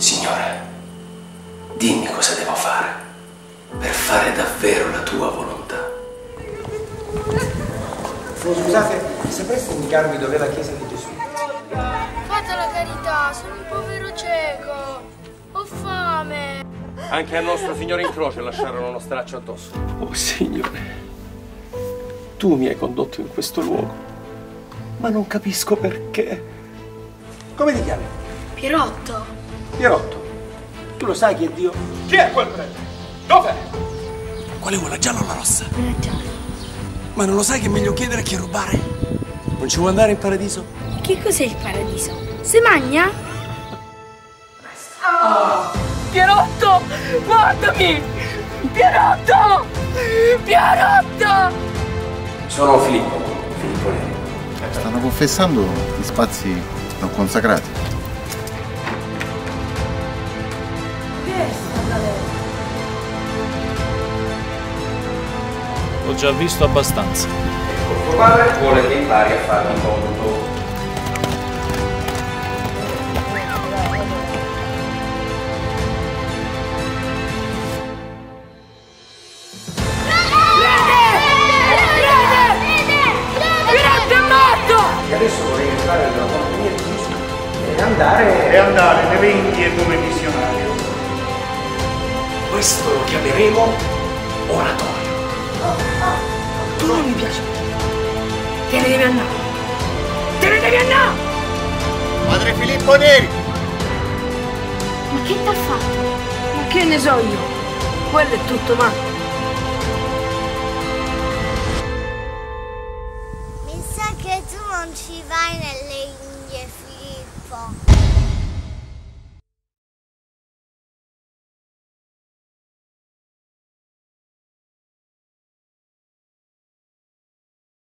Signore, dimmi cosa devo fare per fare davvero la tua volontà. Oh, scusate, sapreste indicarmi dov'è la chiesa di Gesù? Fate la carità, sono un povero cieco. Ho fame. Anche al nostro Signore in croce lasciarono uno straccio addosso. Oh Signore, tu mi hai condotto in questo luogo, ma non capisco perché. Come ti chiami? Pierotto. Pierotto. Tu lo sai chi è Dio? Chi è quel prete? Dov'è? Quale vuoi, la gialla o la rossa? Quella gialla. Ma non lo sai che è meglio chiedere che rubare? Non ci vuoi andare in paradiso? Che cos'è il paradiso? Se magna? Pierotto! Guardami! Pierotto! Pierotto! Sono Filippo, Filippo Neri. Stanno confessando gli spazi non consacrati. Ho già visto abbastanza. Tuo padre vuole che impari a farmi conto. E adesso vorrei entrare nella compagnia di Gesù e andare... e andare nelle Indie come missionario. Questo lo chiameremo oratorio. Te ne devi andare. Te ne devi andare! Padre Filippo Neri! Ma che t'ha fatto? Ma che ne so io? Quello è tutto matto. Mi sa che tu non ci vai Filippo.